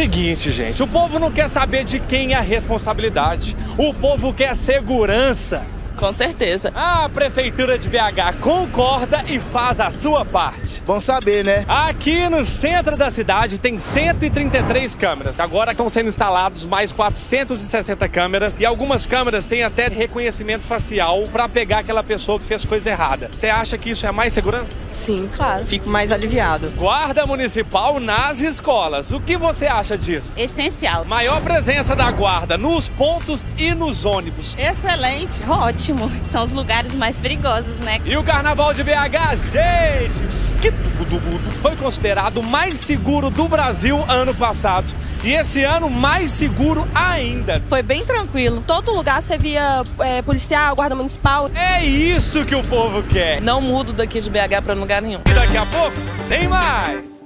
seguinte, gente, o povo não quer saber de quem é a responsabilidade. O povo quer segurança. Com certeza. A Prefeitura de BH concorda e faz a sua parte. Bom saber, né? Aqui no centro da cidade tem 133 câmeras. Agora estão sendo instalados mais 460 câmeras e algumas câmeras têm até reconhecimento facial para pegar aquela pessoa que fez coisa errada. Você acha que isso é mais segurança? Sim, claro. Fico mais aliviado. Guarda Municipal nas escolas. O que você acha disso? Essencial. Maior presença da guarda nos pontos e nos ônibus. Excelente. Ótimo. São os lugares mais perigosos, né? E o Carnaval de BH, gente, foi considerado o mais seguro do Brasil ano passado. E esse ano mais seguro ainda. Foi bem tranquilo. Todo lugar você via é, policial, guarda municipal. É isso que o povo quer. Não mudo daqui de BH para lugar nenhum. E daqui a pouco tem mais.